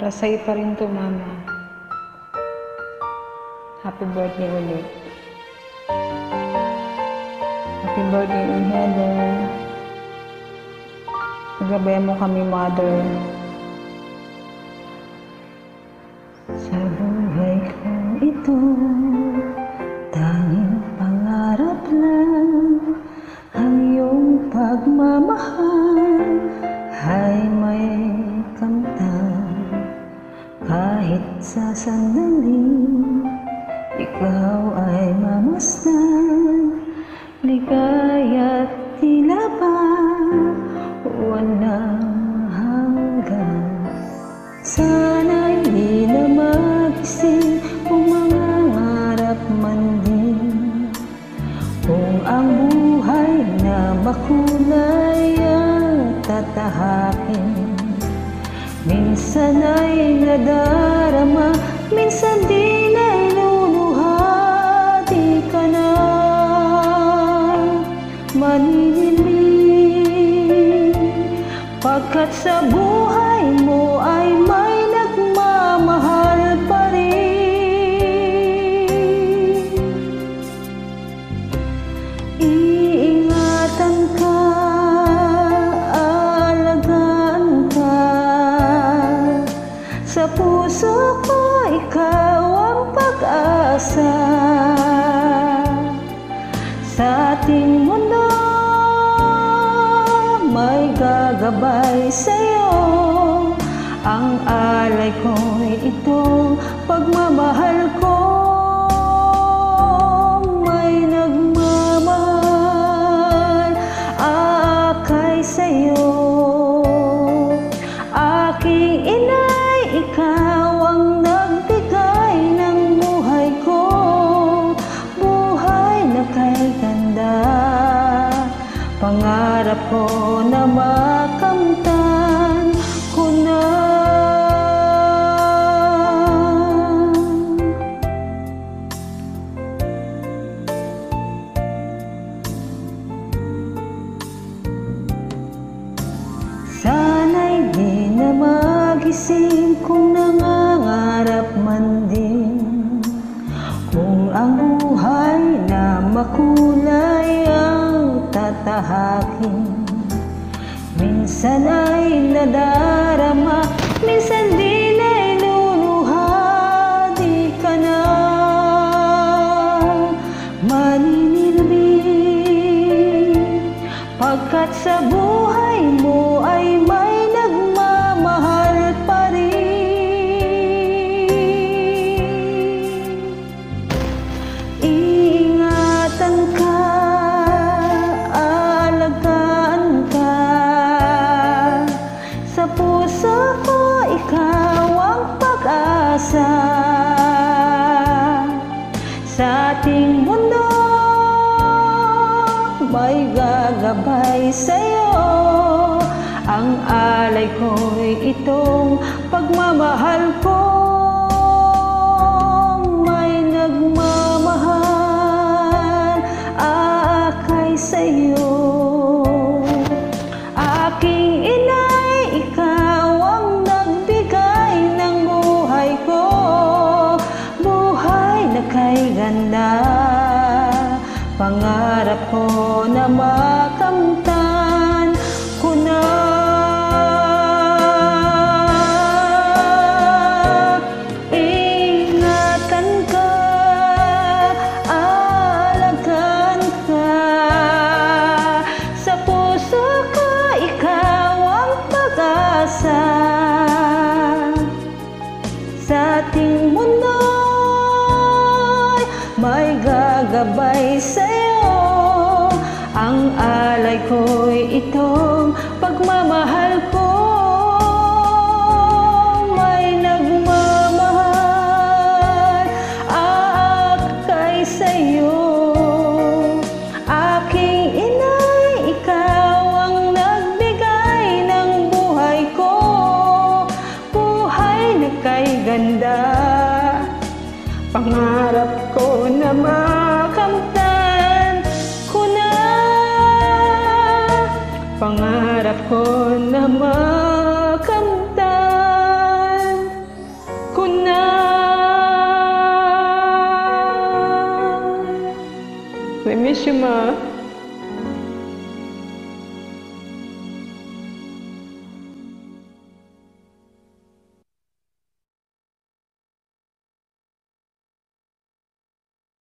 Para sa'yo pa rin to, Mama. Happy birthday ulit. Happy birthday in heaven. Pagabayan mo kami, Mother. Sa buhay ko ito, kahit sa sandali ikaw ay mamasdan ligaya't tila ba walang hanggan. Sana'y di na magising kung mangangarap man din. Kung ang buhay na makulay ang tatahakin. Minsan ay nadarama, minsan din ay luluha Di ka na. Maninilig Pagkat sa buhay mo ay may nagmamahal pa rin. Iingatan ka, alagaan ka Sa puso ko ikaw ang pag-asa Sa ating mundo. May gagabay sa'yo. Ang alay ko'y itong pagmamahal ko magising kung nangangarap man din Kung ang buhay na makulay ang tatahakin. Minsan ay nadarama, minsan din ay luluha Di ka na maninilbi Pagkat sa buhay ating mundo. May gagabay sa'yo. Ang alay ko'y itong pagmamahal ko Pangarap ko na makamtan ko na. Ingatan ka, alagaan ka. Sa puso ko ikaw ang pag-asa. Sa ating mundo may gagabay sa'yo Ang alay ko'y itong pagmamahal ko. May nagmamahal akay sa'yo. Aking inay, ikaw ang nagbigay ng buhay ko. Buhay na kay ganda. Pangarap ko na Pangarap ko na makamtan